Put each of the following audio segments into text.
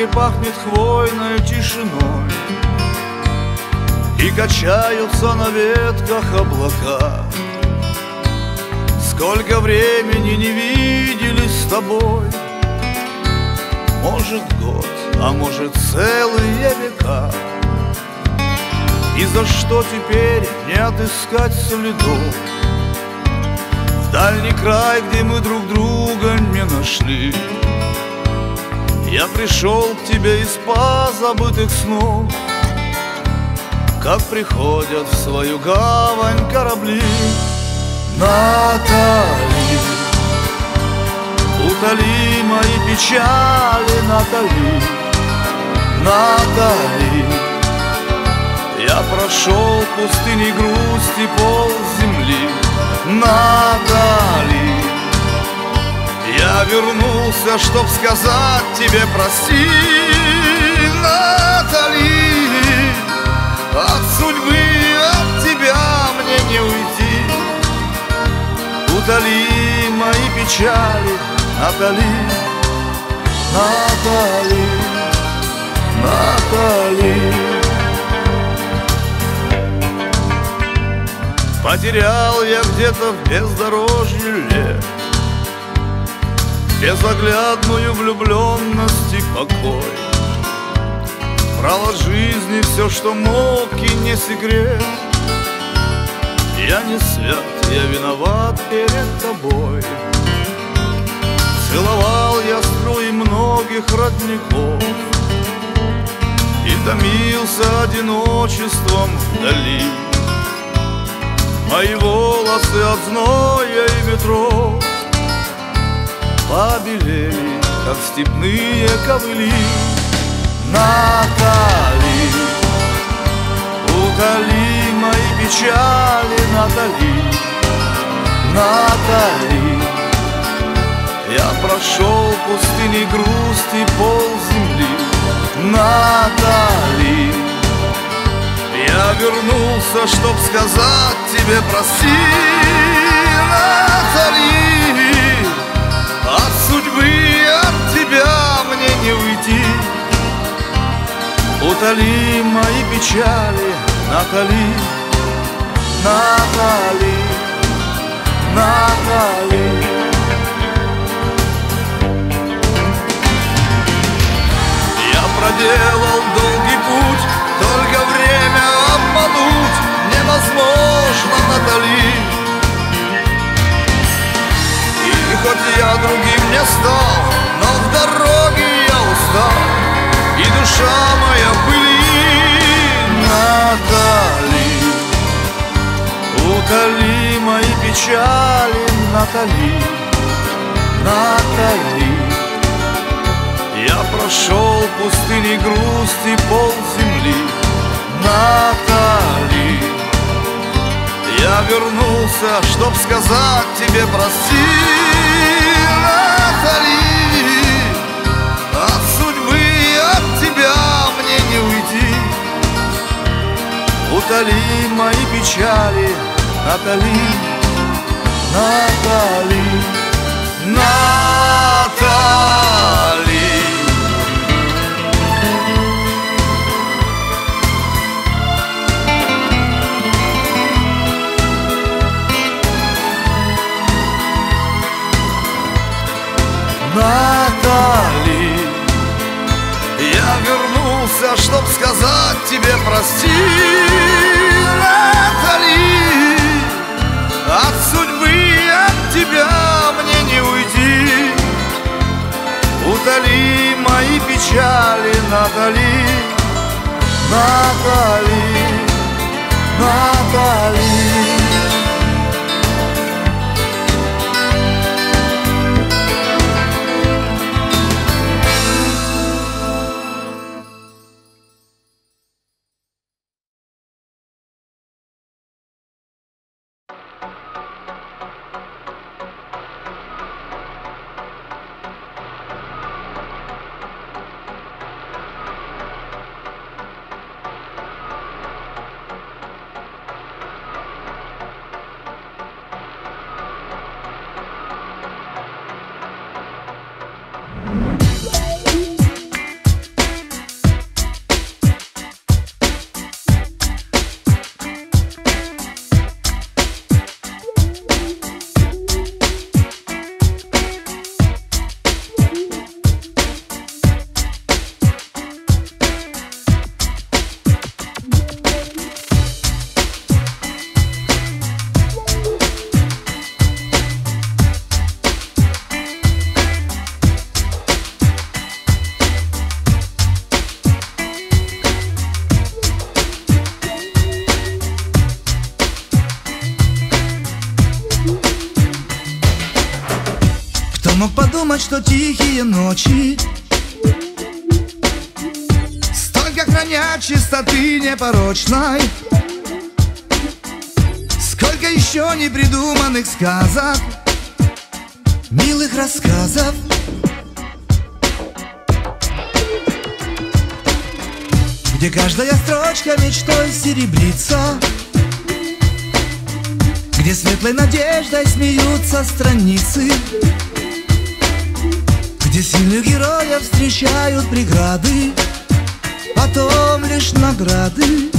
парке пахнет хвойной тишиной. И качаются на ветках облака. Сколько времени не виделись с тобой. Может год, а может целые века. И за что теперь не отыскать следов? В дальний край, где мы друг друга не нашли Я пришел к тебе из позабытых снов Как приходят в свою гавань корабли Натали, утоли мои печали, Натали, Натали. Я прошел пустыни грусти пол земли, Натали. Я вернулся, чтоб сказать тебе прости, Натали. От судьбы, от тебя мне не уйти. Утоли мои печали, Натали, Натали, Натали. Потерял я где-то в бездорожье лет Безоглядную влюбленность и покой. Брал от жизни все, что мог, и не секрет. Я не свят, я виноват перед тобой. Целовал я струи многих родников И томился одиночеством вдали. Мои волосы от зноя и ветров Побелели, как степные ковыли Натали, утоли мои печали, Натали, Натали. Я прошел пустыни грусти пол земли, Натали. Я вернулся, чтоб сказать тебе прости, Натали. Судьбы, от тебя мне не уйти. Утоли мои печали, Натали, Натали, Натали. Я проделал долгий путь, только время обмануть невозможно, Натали. Хоть я другим не стал, но в дороге я устал, и душа моя пыли, Натали. Утоли мои печали, Натали, Натали. Я прошел пустыни грусти пол земли, Натали. Я вернулся, чтоб сказать тебе прости, Натали. От судьбы, от тебя мне не уйти. Утоли мои печали, Натали, Натали, Натали. Натали, я вернулся, чтоб сказать тебе прости, Натали. От судьбы, от тебя мне не уйти. Утоли мои печали, Натали, Натали, Натали. Непорочной Сколько еще непридуманных сказок Милых рассказов. Где каждая строчка мечтой серебрится. Где светлой надеждой смеются страницы. Где сильных героев встречают преграды. Потом лишь награды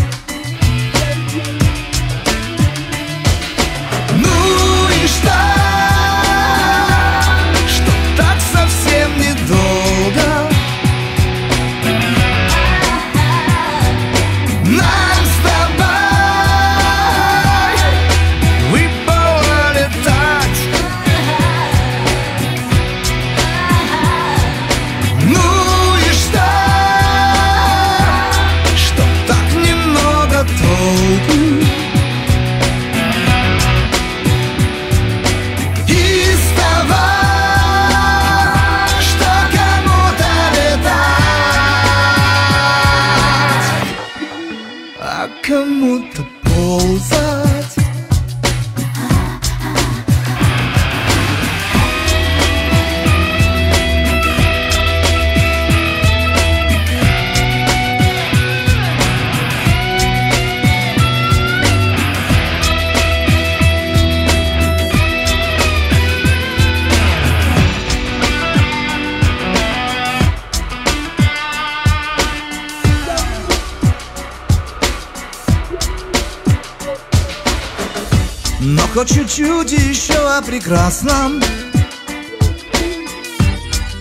Чуть-чуть еще о прекрасном.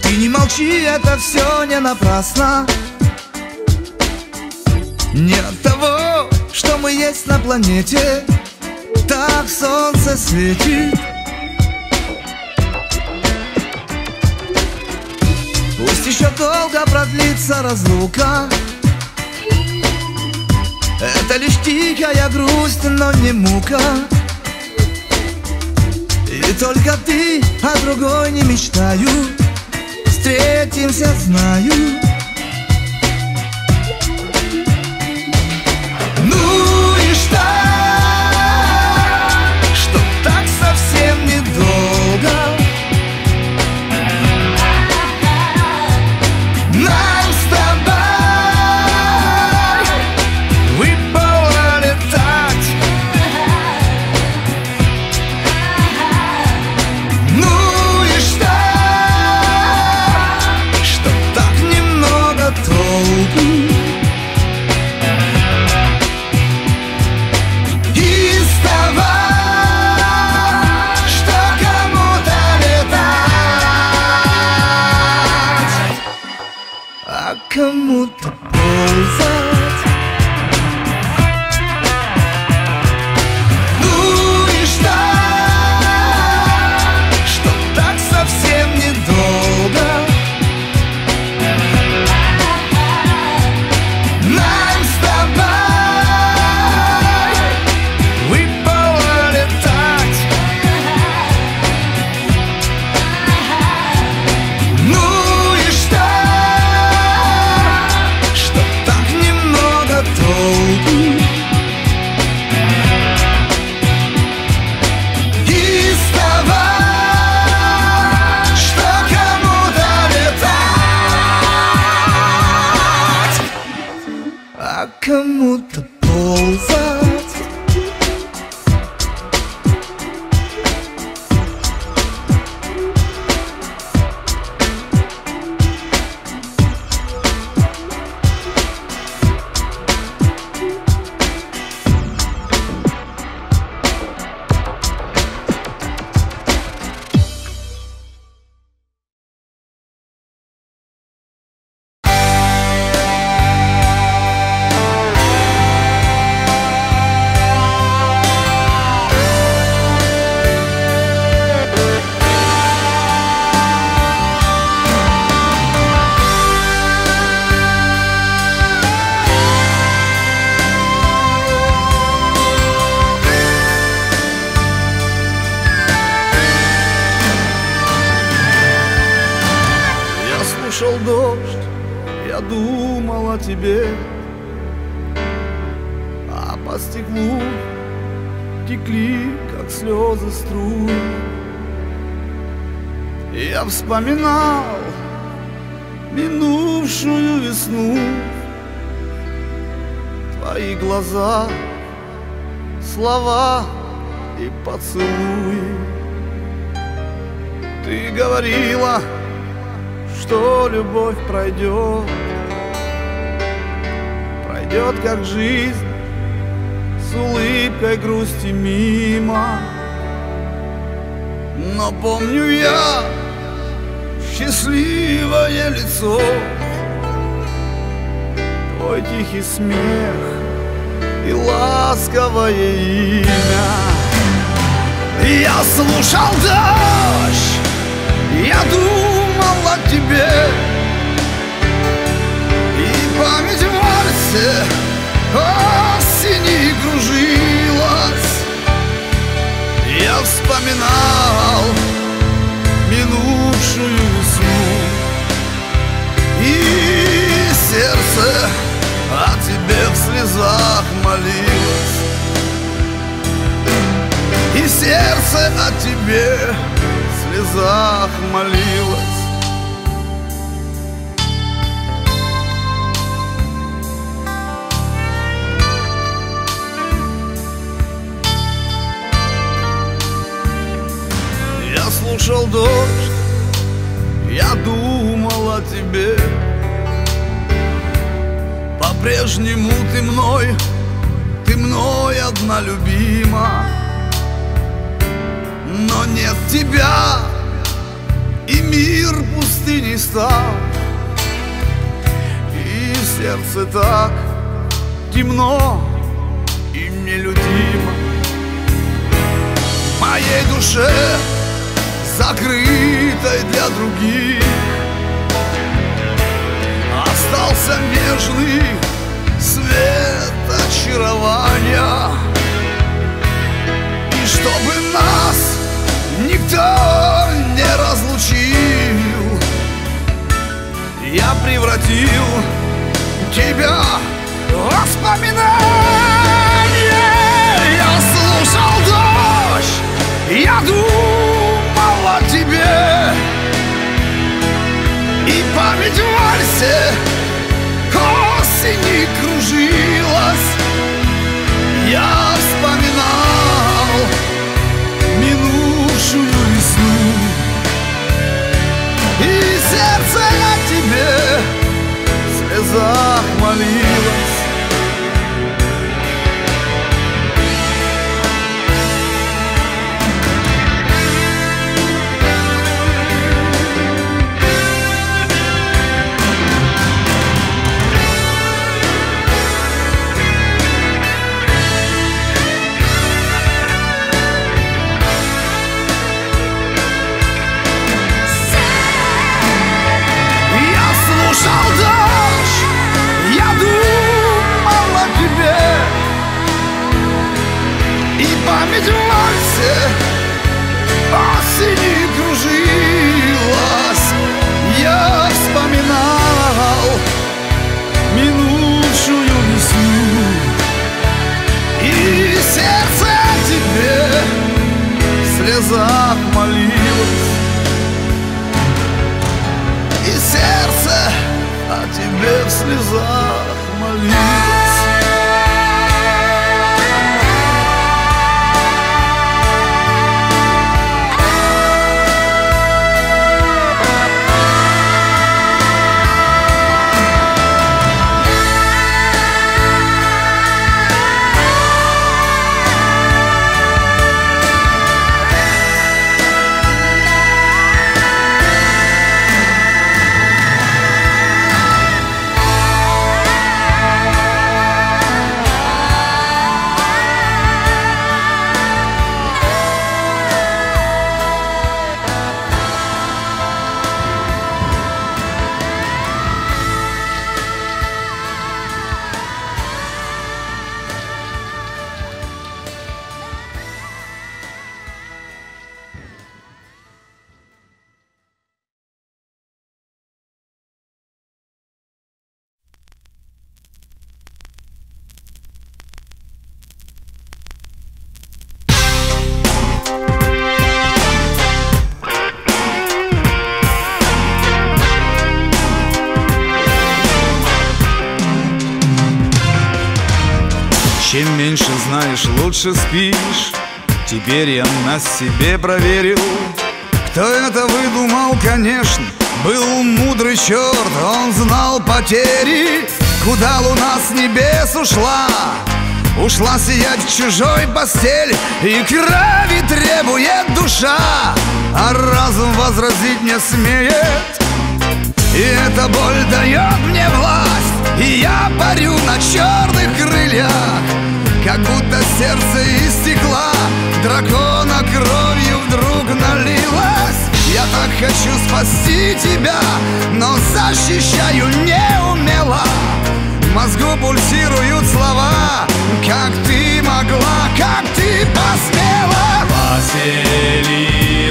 Ты не молчи, это все не напрасно. Не от того, что мы есть на планете. Так солнце светит. Пусть еще долго продлится разлука. Это лишь тихая грусть, но не мука и только ты, а другой не мечтаю. Встретимся, знаю А кому-то По-прежнему ты мной, ты мной одна любима. Но нет тебя, и мир пустыней стал. И сердце так темно и нелюдимо. В моей душе закрытой для других. Остался нежный свет очарования. И чтобы нас никто не разлучил Я превратил тебя в воспоминания Я слушал дождь, я думал о тебе. И память в вальсе осени кружилась Я вспоминал минувшую весну И сердце о тебе в осени кружилась. Я вспоминал минувшую весну. И сердце тебе в слезах молилось. И сердце о тебе в слезах молилось Теперь я на себе проверил. Кто это выдумал, конечно Был мудрый черт, он знал потери. Куда луна с небес ушла? Ушла сиять в чужой постель И крови требует душа. А разум возразить не смеет. И эта боль дает мне власть. И я парю на черных крыльях Как будто сердце из стекла Дракона кровью вдруг налилось. Я так хочу спасти тебя Но защищаю неумело. В мозгу пульсируют слова Как ты могла, как ты посмела? Поселила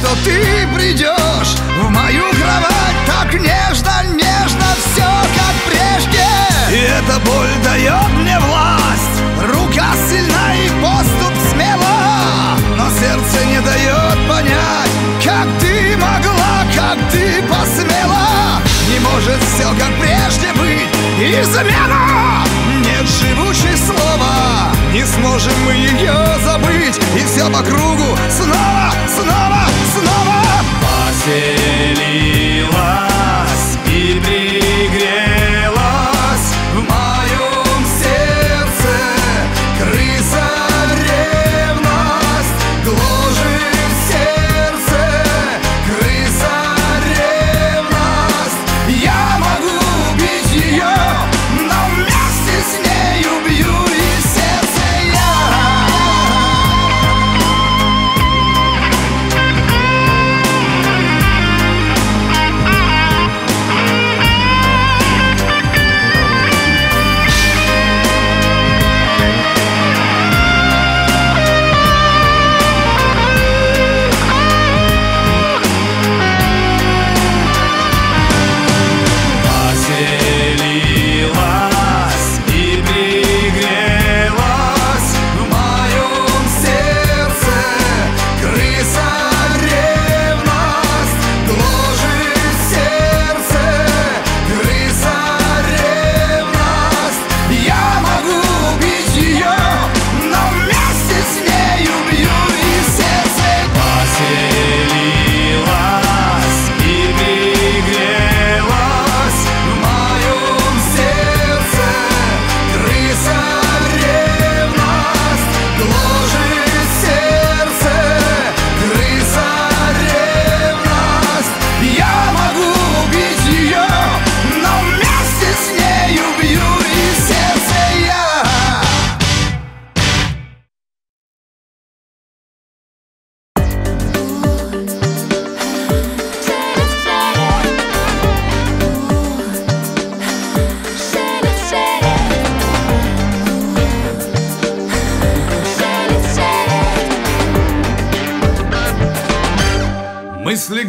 Что ты придешь в мою кровать Так нежно, нежно, все как прежде. И эта боль дает мне власть. Рука сильна и поступ смело Но сердце не дает понять Как ты могла, как ты посмела. Не может все как прежде быть Измена. Нет живучей слова Не сможем мы ее забыть. И все по кругу снова, снова, снова Ele.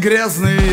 Мысли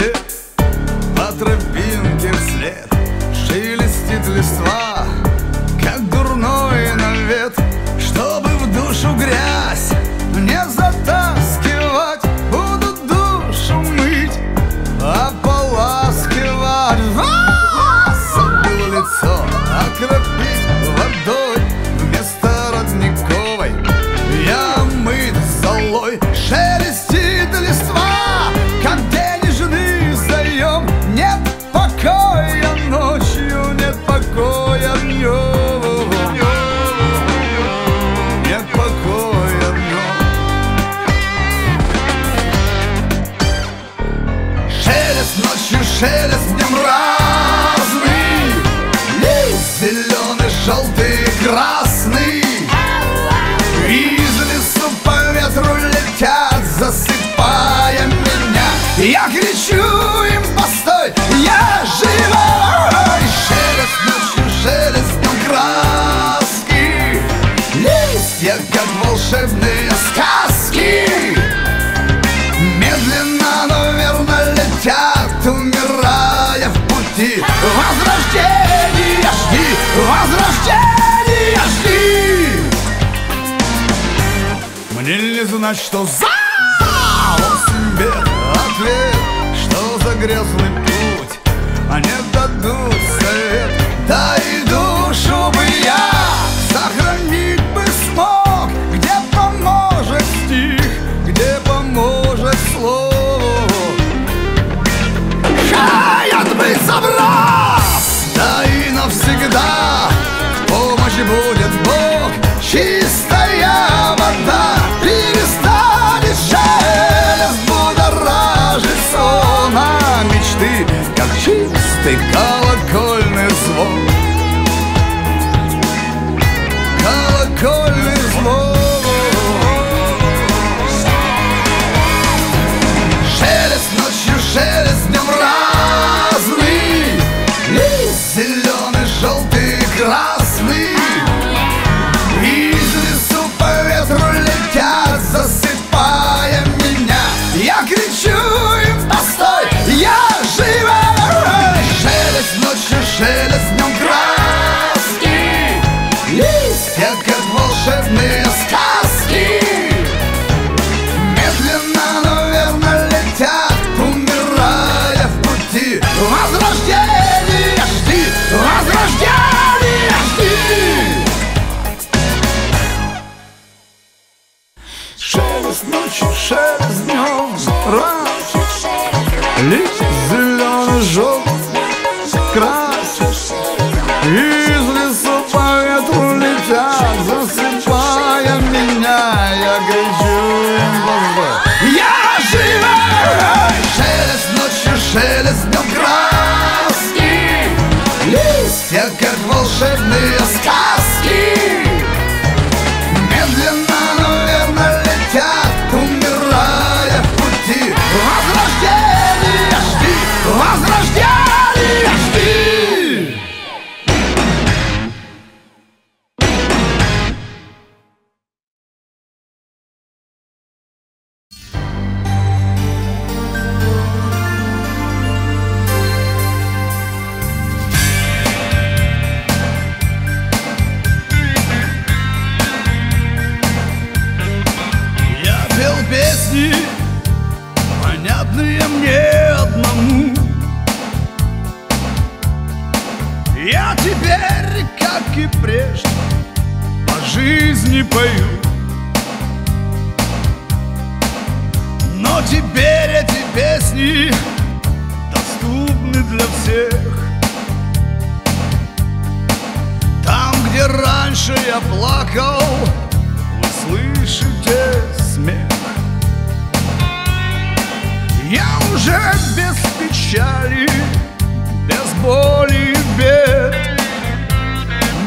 they've got. встречали без боли и бед.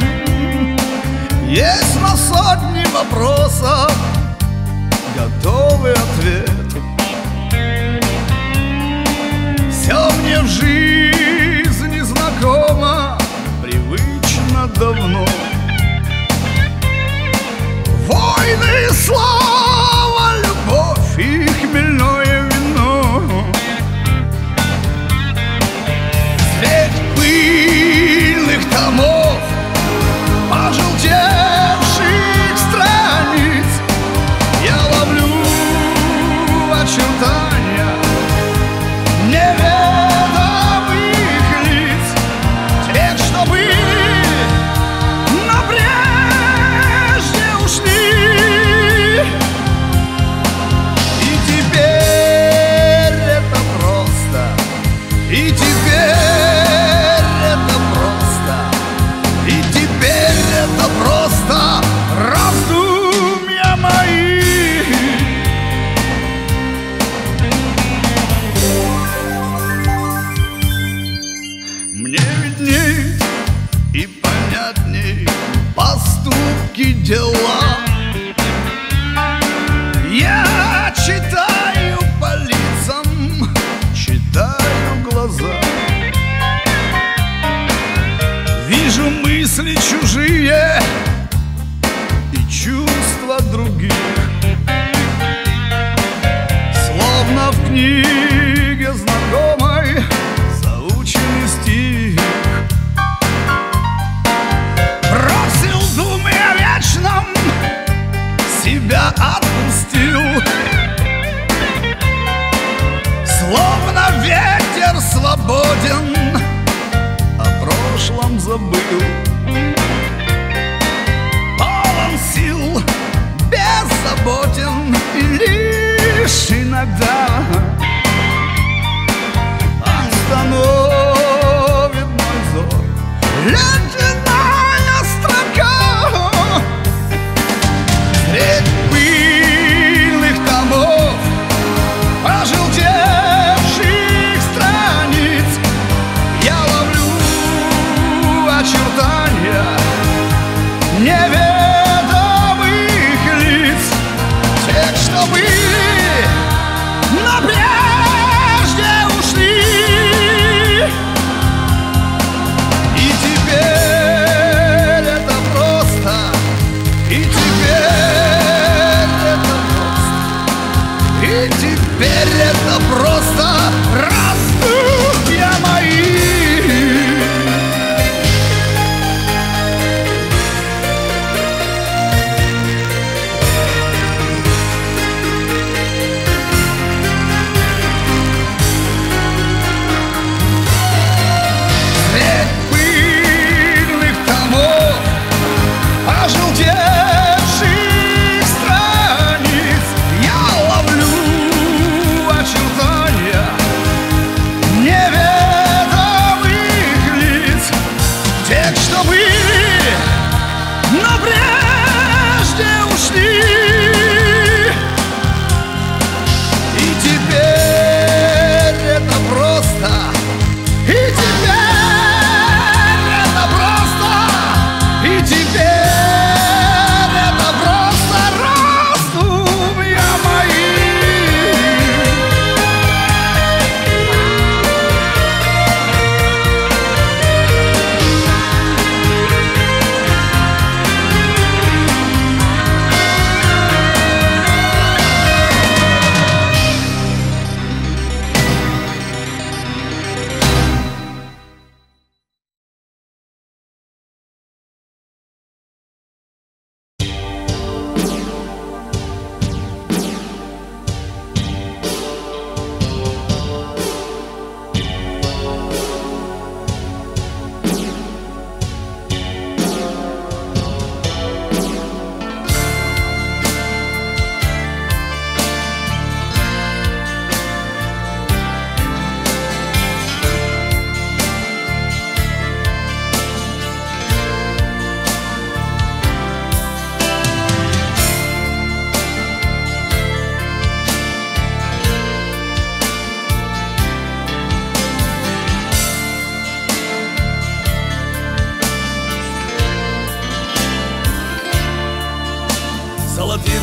М-м-м. Есть на сотни вопросов готовый ответ. Все мне в жизни знакомо, привычно давно. Войны слов.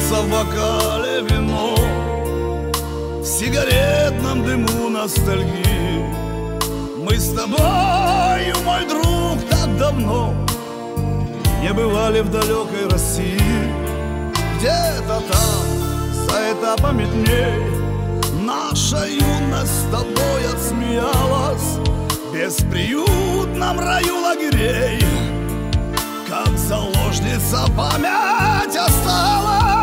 Льется в бокале вино В сигаретном дыму ностальгии. Мы с тобою, мой друг, так давно Не бывали в далекой России. Где-то там, за этапами дней Наша юность с тобой отсмеялась. В бесприютном раю лагерей Как заложница память осталась.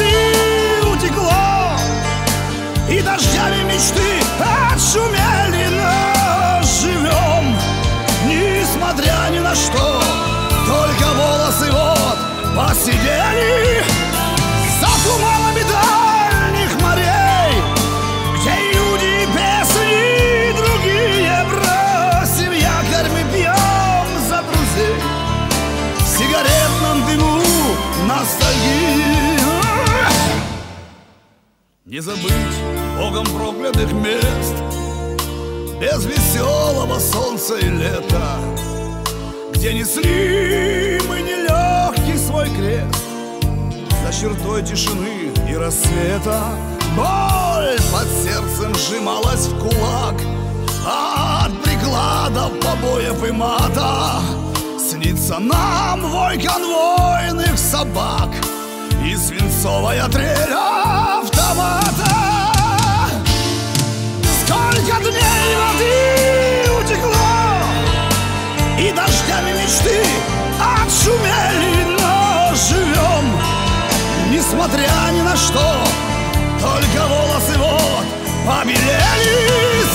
мечты утекло И дождями мечты. Отшумело забыть Богом проклятых мест. Без веселого солнца и лета Где несли мы нелегкий свой крест За чертой тишины и рассвета Боль под сердцем сжималась в кулак. А От прикладов, побоев и мата Снится нам вой конвойных собак. И свинцовая трель авто автомата Сколько дней воды утекло И дождями мечты отшумели Но живем, несмотря ни на что Только волосы вот побелели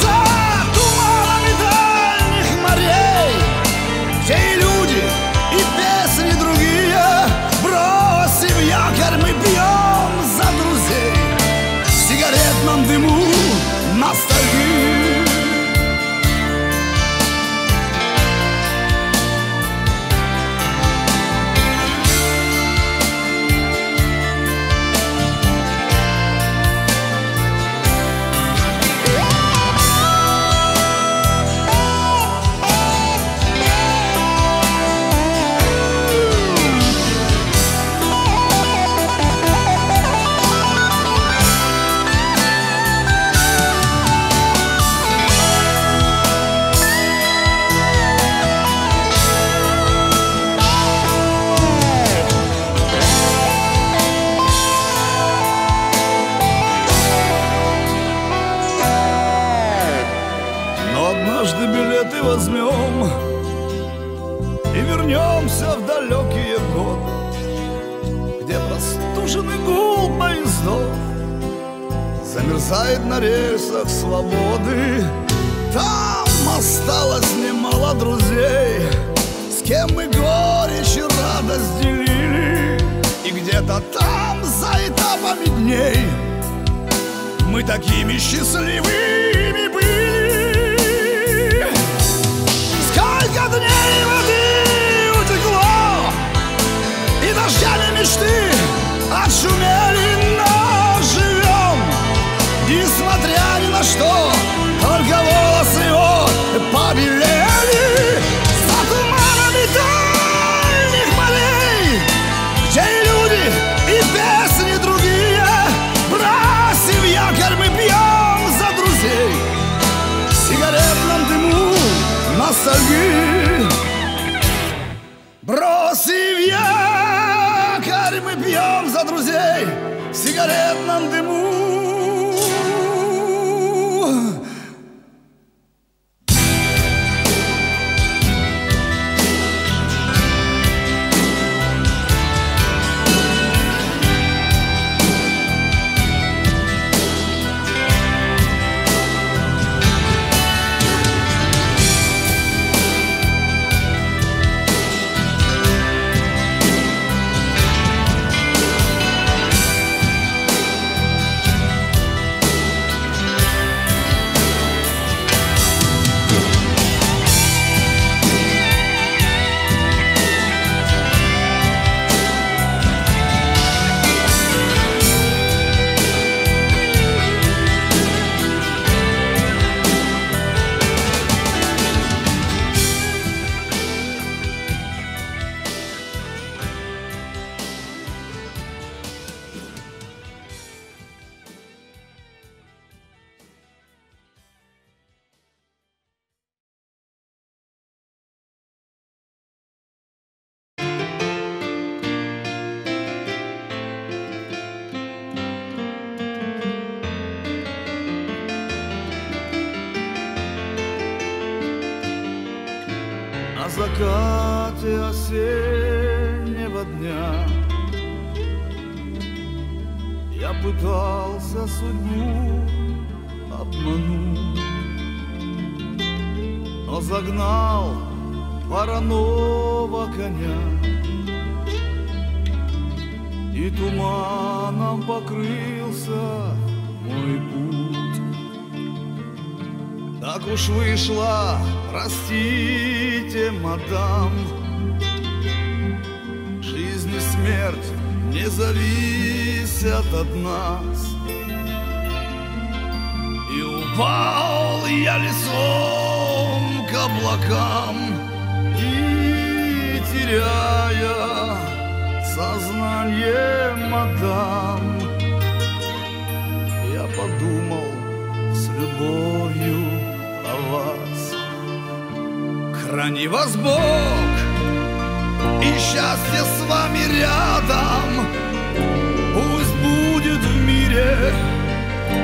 уж вышла, простите, мадам. Жизнь и смерть не зависят от нас. И упал я лицом к облакам, И, теряя сознание, мадам, Я подумал с любовью вас. Храни вас Бог и счастье с вами рядом. Пусть будет в мире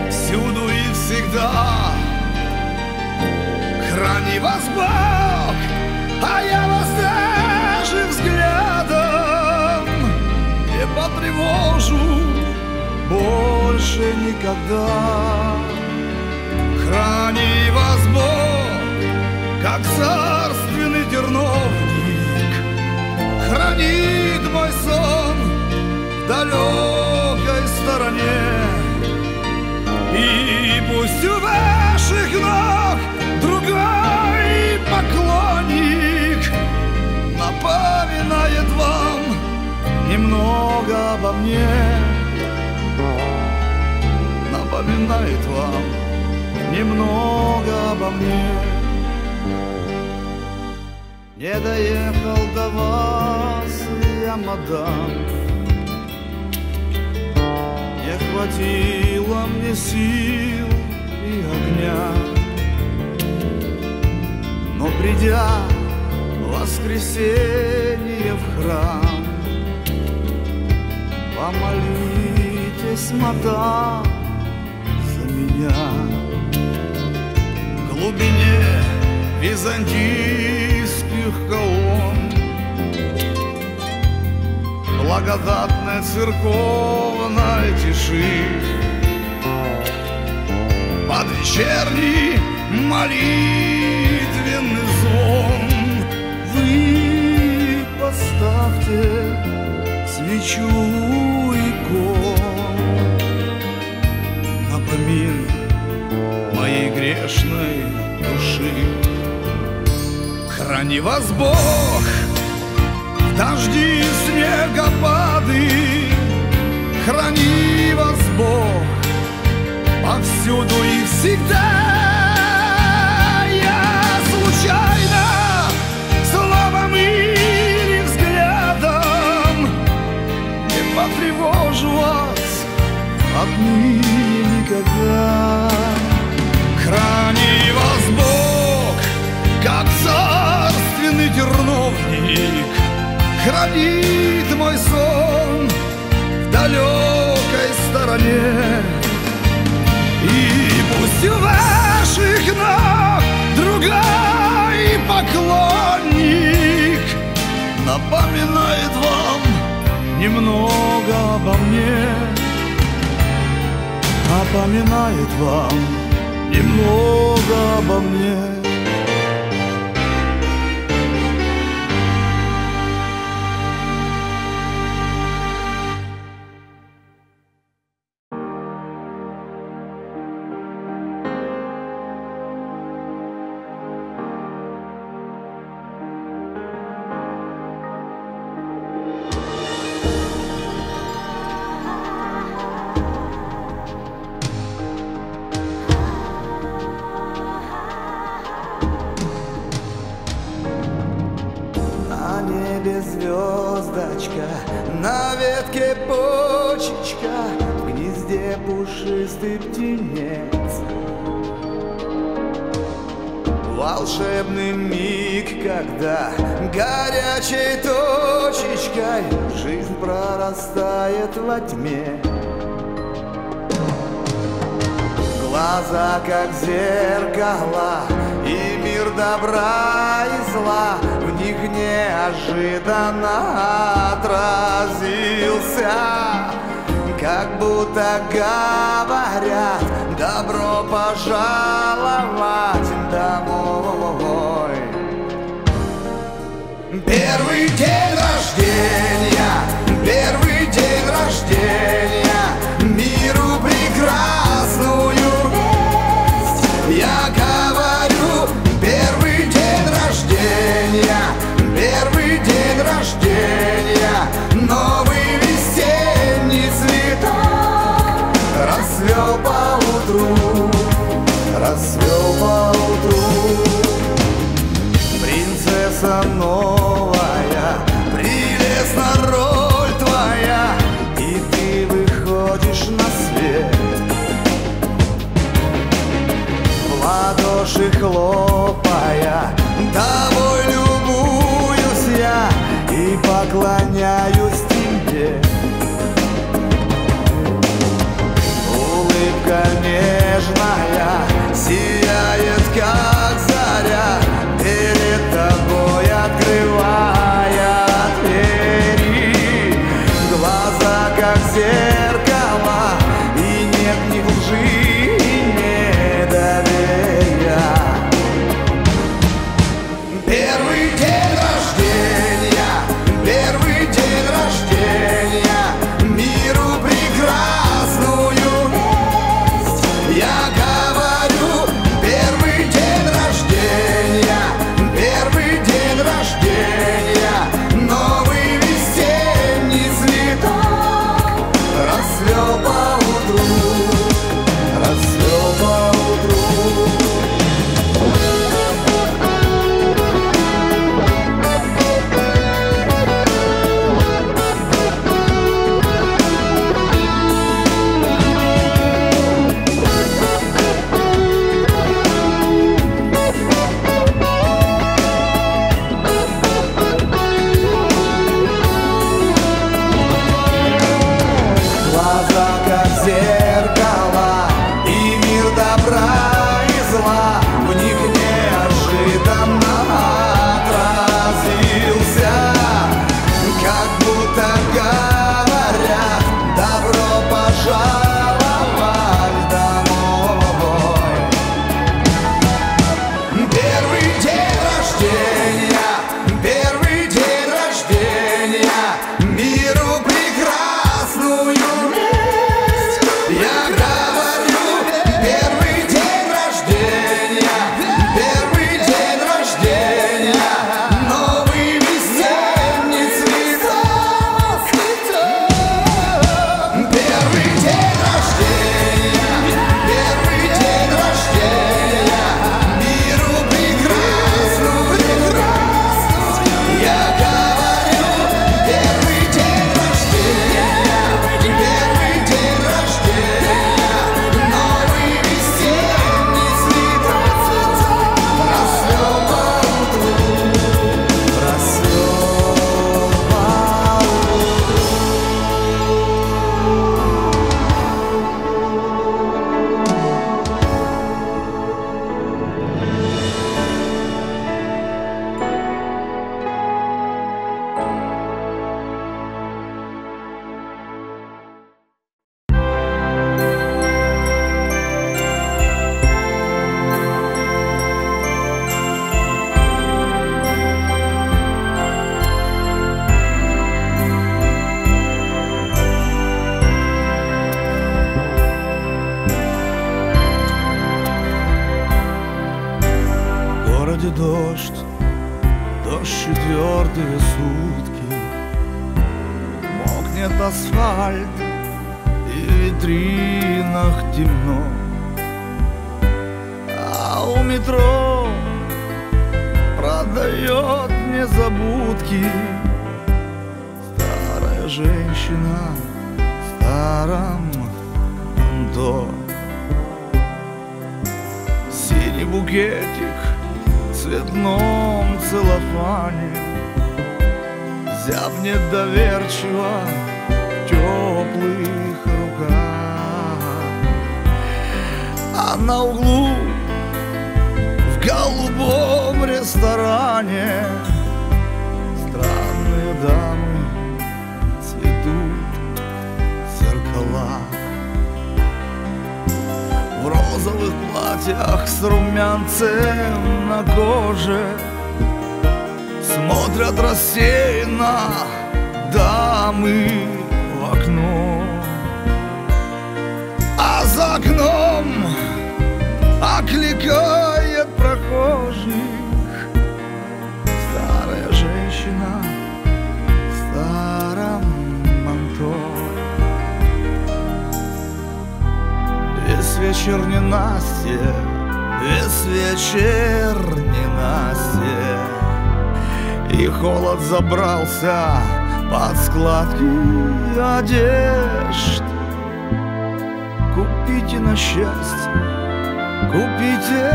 всюду и всегда. Храни вас Бог, а я вас даже взглядом не потревожу больше никогда. Храни вас Бог, как царственный терновник, хранит мой сон в далекой стороне. И пусть у ваших ног другой поклонник напоминает вам немного обо мне, напоминает вам немного обо мне. Не доехал до вас я, мадам, Не хватило мне сил и огня. Но придя в воскресенье в храм, Помолитесь, мадам, за меня. Глубине византийских колонн. Благодатной церковной тиши. Под вечерний молитвенный звон. Вы поставьте свечу икон Напомин моей грешной души. Храни вас Бог дожди и снегопады Храни вас Бог повсюду и всегда. Я случайно словом или взглядом Не потревожу вас отныне никогда терновник Хранит мой сон в далекой стороне. И пусть у ваших ног другой поклонник Напоминает вам немного обо мне Напоминает вам немного обо мне пушистый птенец. Волшебный миг, когда горячей точечкой жизнь прорастает во тьме. Глаза как зеркала И мир добра и зла В них неожиданно отразился Как будто говорят Добро пожаловать домой Первый день рождения Первый день рождения Миру прекрасную весть. Я говорю Первый день рождения Первый день рождения асфальт и в витринах темно. А у метро продает незабудки Старая женщина в старом панто Синий букетик в цветном целлофане. Зябнет доверчиво в теплых руках. А на углу в голубом ресторане Странные дамы цветут в зеркалах. В розовых платьях с румянцем на коже Смотрят рассеянно дамы окно. А за окном окликает прохожих. Старая женщина в старом манто Весь вечер не Настя, весь вечер не Настя. И холод забрался под складки одежд. Купите на счастье, купите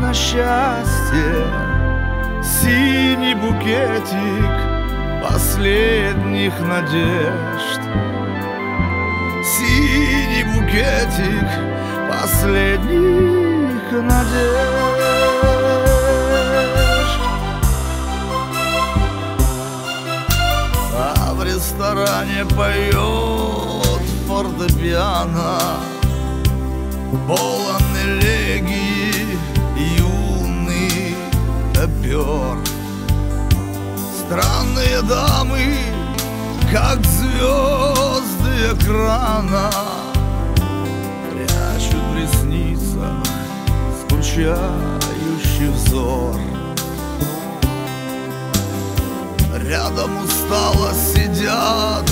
на счастье. Синий букетик последних надежд. Синий букетик последних надежд ресторане поет фортепиано. Полон элегии юный опер. Странные дамы, как звезды экрана. Прячут в ресницах скучающий взор Рядом устало сидят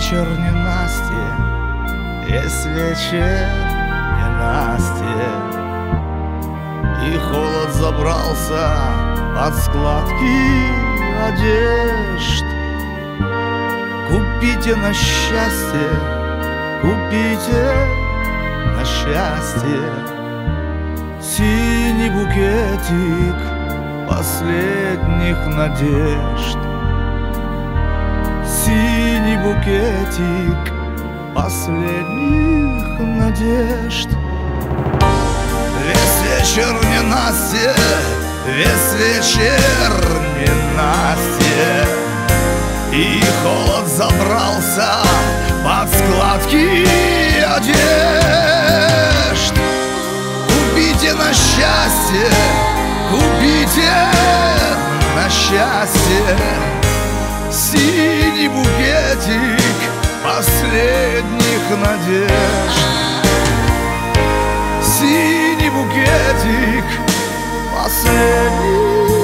вечер не Настя, весь вечер не Настя И холод забрался под складки одежд. Купите на счастье, купите на счастье. Синий букетик последних надежд букетик последних надежд. Весь вечер не Настя, весь вечер не Настя И холод забрался под складки одежд. Купите на счастье, купите на счастье Синий букетик последних надежд. Синий букетик последних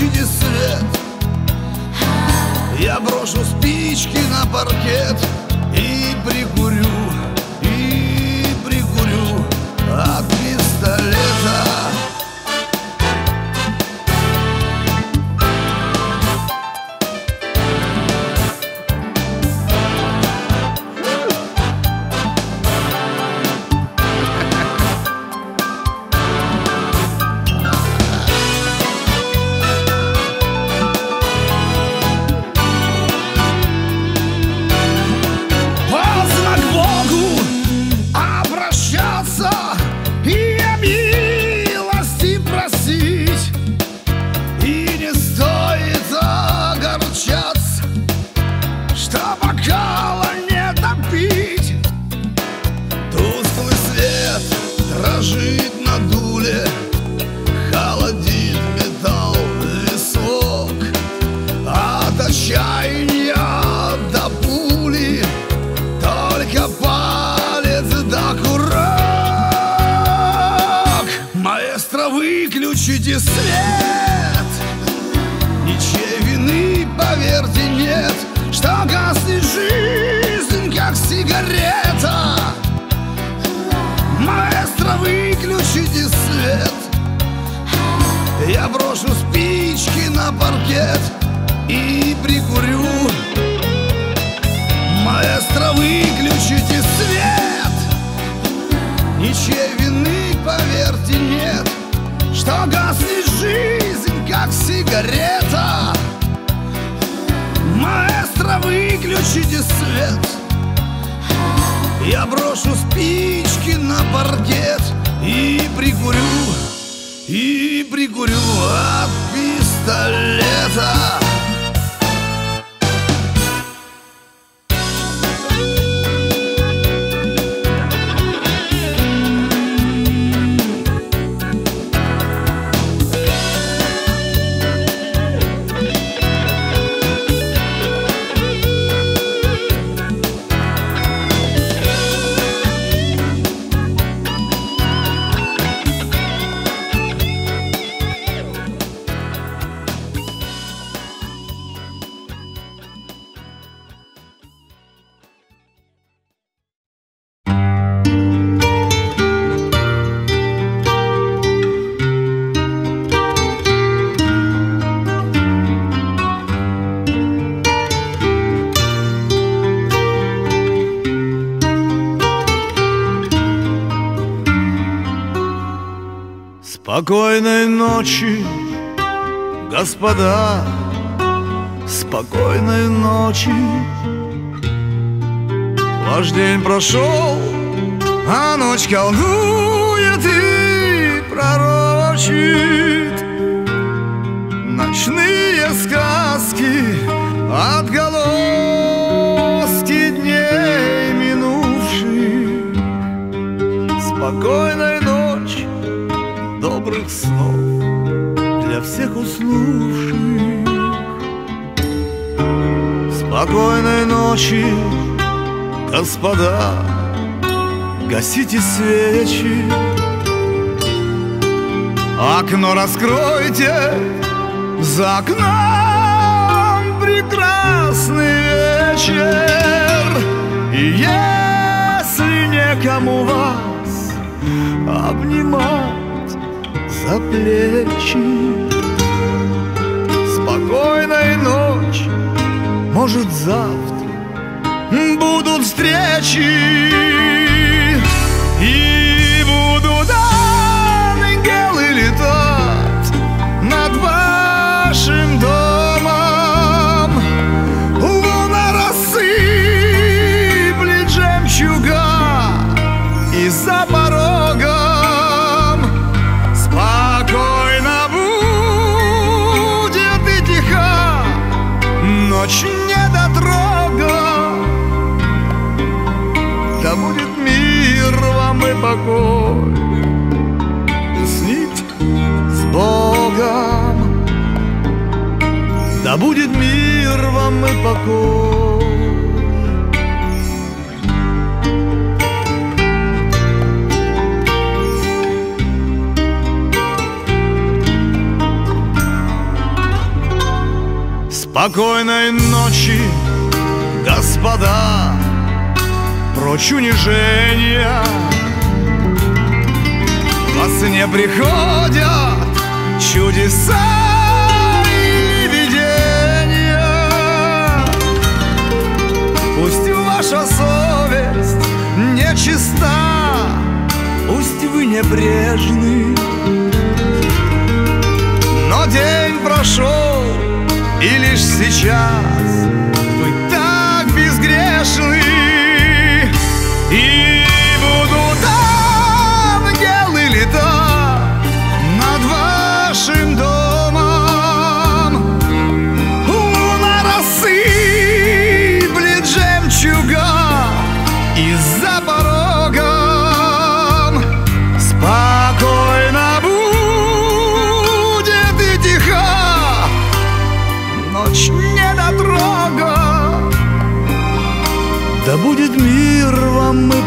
включите свет Я брошу спички на паркет и при Спокойной ночи, господа, спокойной ночи. Ваш день прошел, а ночь колдует и пророчит. Ночные сказки отголоски дней минувших. Спокойной всех уснувших. Спокойной ночи, господа, гасите свечи. Окно раскройте, за окном прекрасный вечер. И если некому вас обнимать за плечи, может завтра будут встречи. Вам и покой Спокойной ночи, господа, прочь унижения. Во сне приходят чудеса ваша совесть нечиста, пусть вы небрежны, но день прошел, и лишь сейчас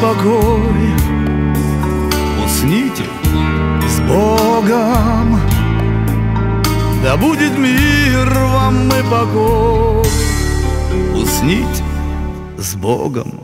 покой. Усните с Богом. Да будет мир вам и покой. Уснить с Богом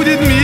Да будет мир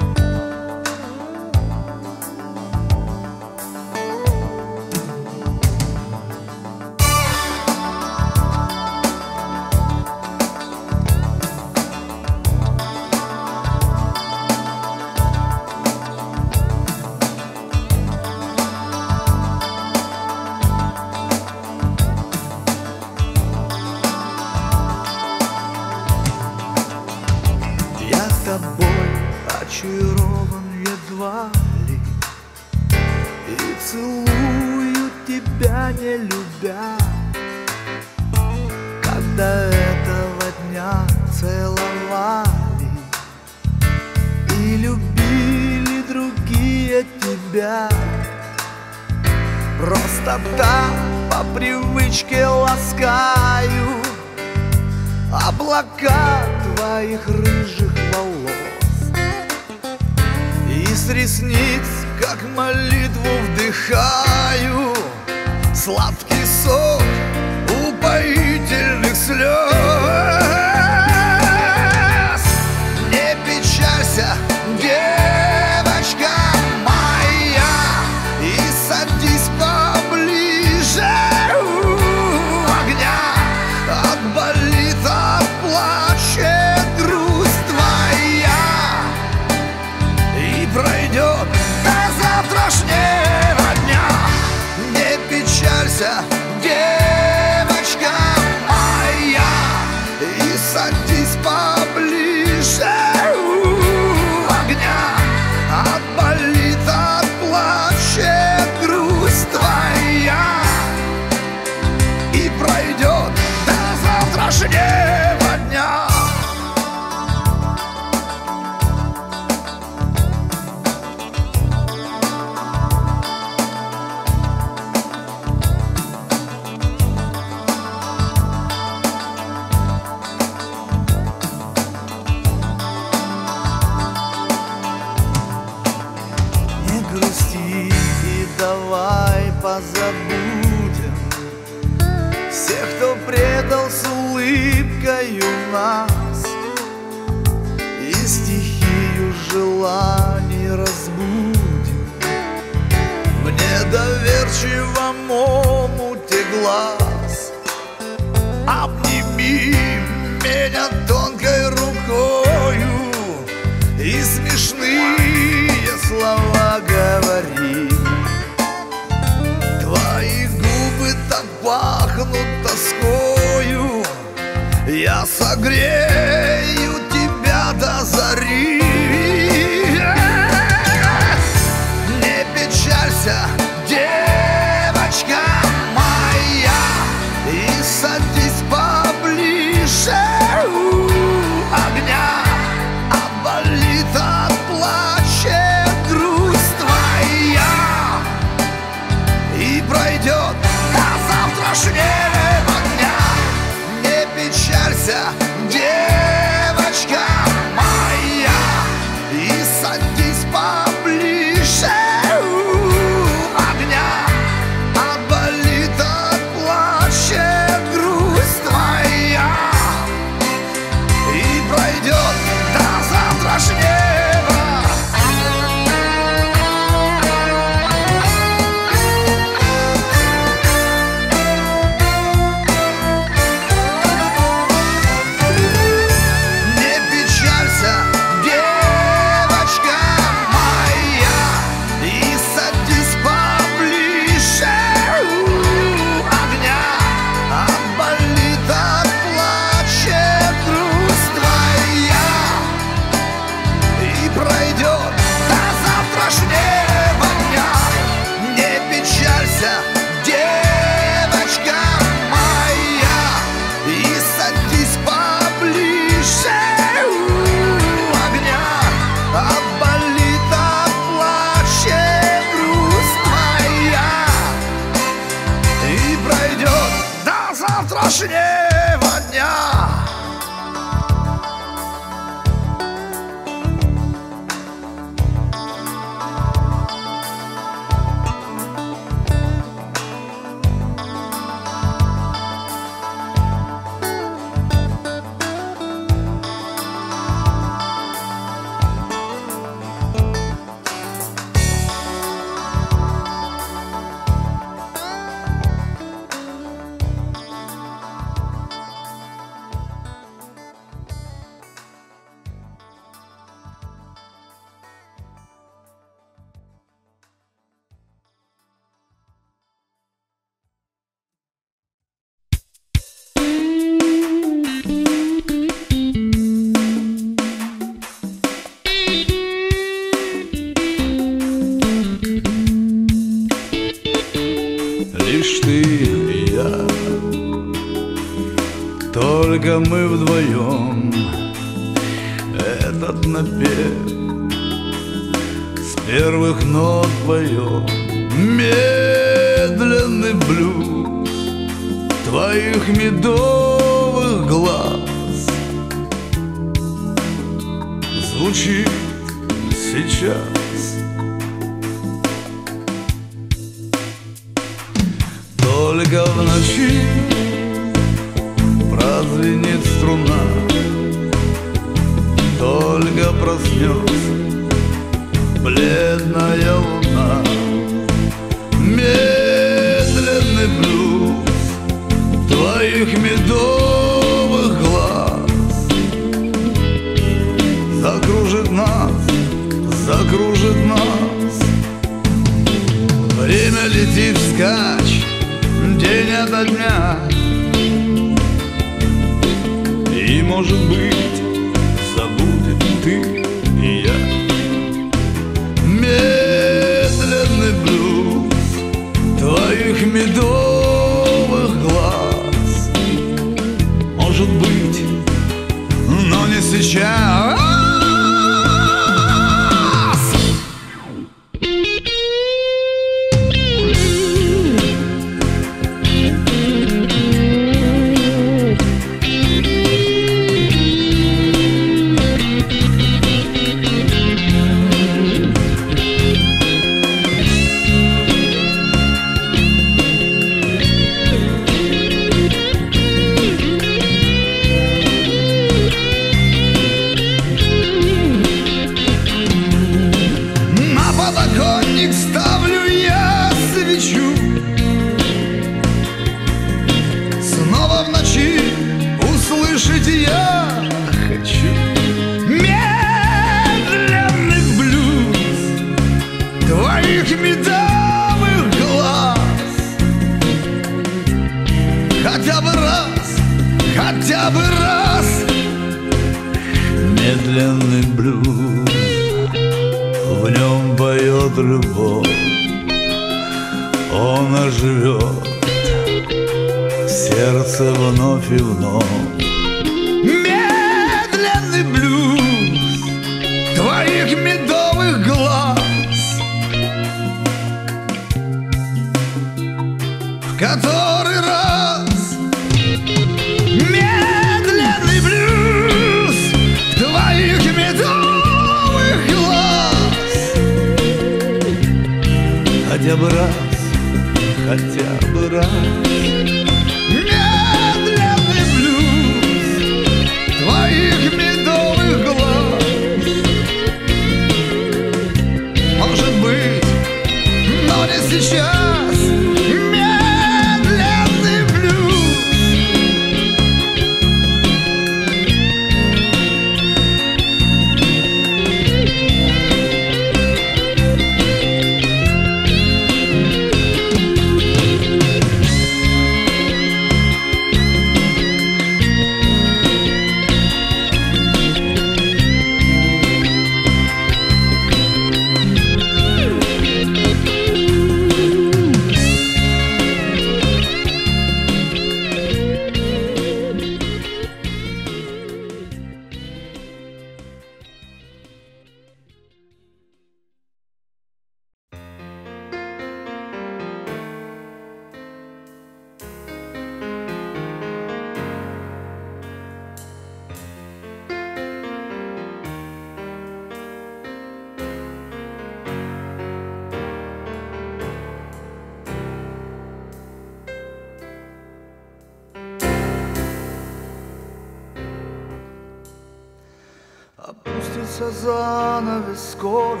Опустится занавес скоро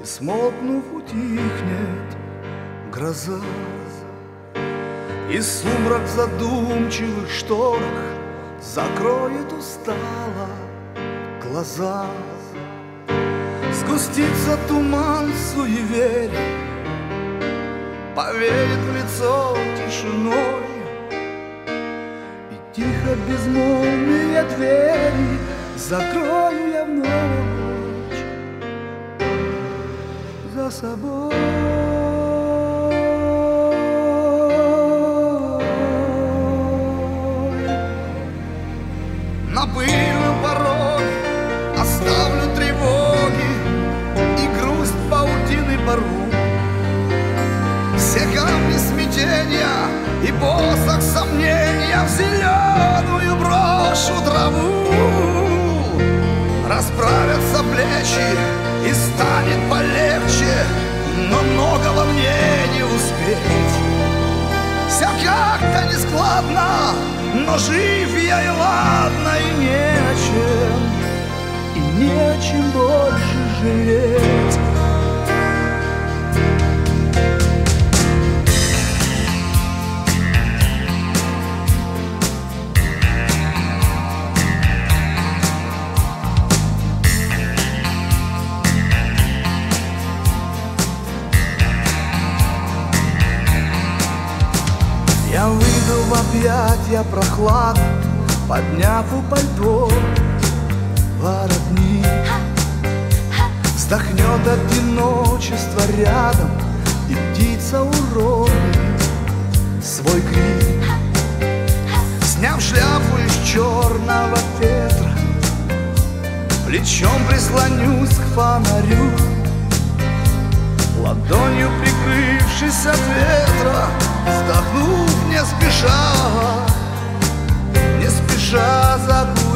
И смолкнув утихнет гроза. И сумрак задумчивых шторах Закроет устало глаза. Сгустится туман суеверий, Поверит в лицо тишиной. И тихо безмолвие двери закроет sabor. Все как-то нескладно, но жив я и ладно И не о чем, и не о чем больше жалеть объятья прохлад, Подняв у пальто воротник. Вздохнет одиночество рядом И птица уронит свой крик Сняв шляпу из черного ветра Плечом прислонюсь к фонарю. Ладонью прикрывшись от ветра Вздохнув не спеша Не спеша закурю